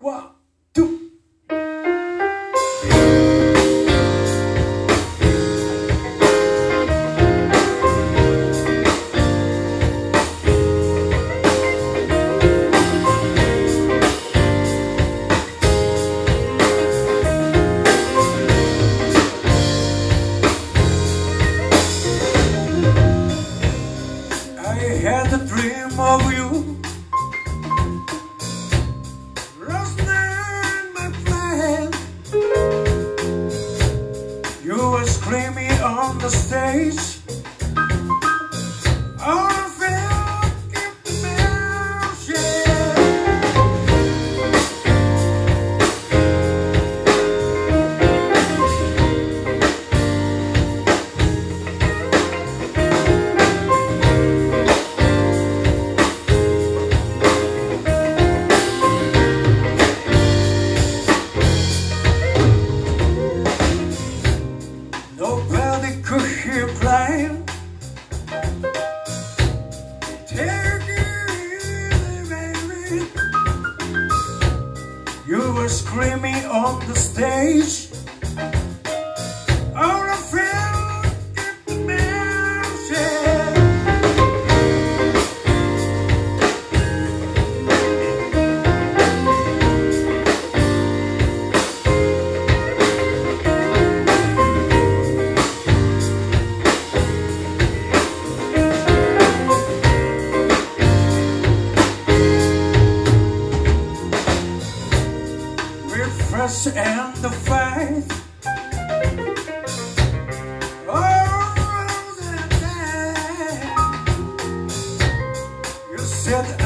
One, two. I had a dream of you the stage Nobody could hear. Take it easy, baby. You were screaming on the stage.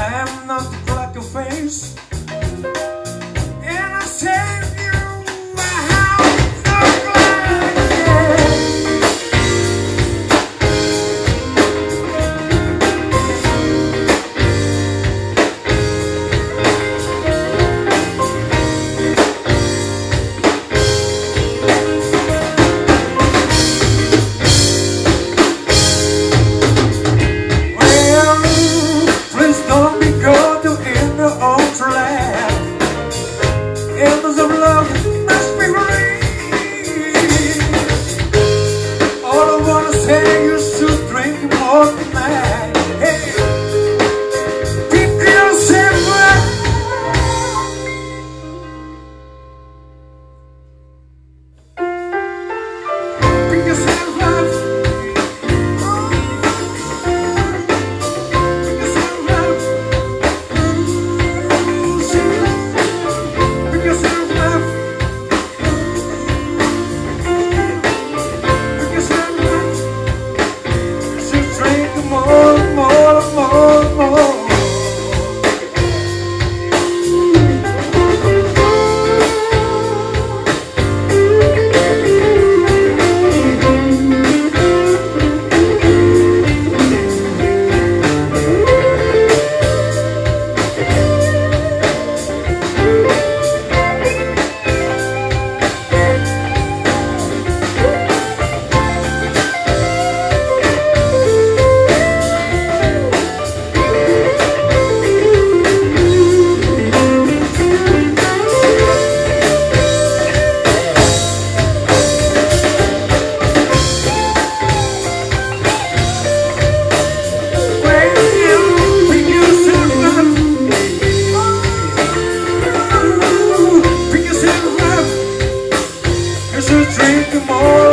I'm not the black face. more